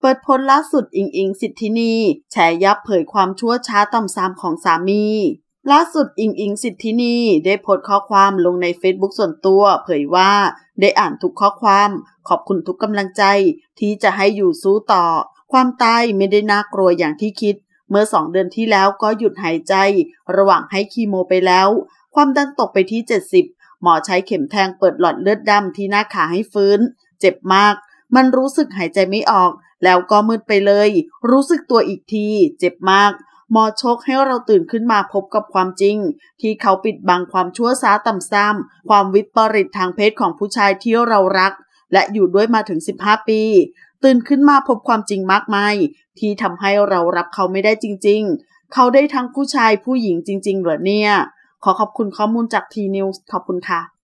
เปิดผลล่าสุดอิงอิงสิทธินีแฉยับเผยความชั่วช้าต่ำซามของสามีล่าสุดอิงอิงสิทธินีได้โพสต์ข้อความลงในเฟซบุ๊กส่วนตัว เผยว่าได้อ่านทุกข้อความ ขอบคุณทุกกำลังใจ ที่จะให้อยู่สู้ต่อ ความตายไม่ได้น่ากลัวอย่างที่คิด เมื่อสองเดือนที่แล้วก็หยุดหายใจ ระหว่างให้คีโมไปแล้ว ความดันตกไปที่ 70 หมอใช้เข็มแทงเปิดหลอดเลือดดำที่หน้าขาให้ฟื้น เจ็บมาก มันรู้สึกหายใจไม่ออก แล้วก็มืดไปเลย รู้สึกตัวอีกที เจ็บมาก หมอชกให้เราตื่นขึ้นมาพบกับความจริง ที่เขาปิดบังความชั่วซาต่ำซ้ำความวิปริตทางเพศของผู้ชายที่เรารัก และอยู่ด้วยมาถึง 15 ปี ตื่นขึ้นมาพบความจริงมากมาย ที่ทำให้เรารับเขาไม่ได้จริง ๆ เขาได้ทั้งผู้ชายผู้หญิงจริง ๆ เหรอเนี่ย ขอขอบคุณข้อมูลจากทีนิวส์ขอบคุณค่ะ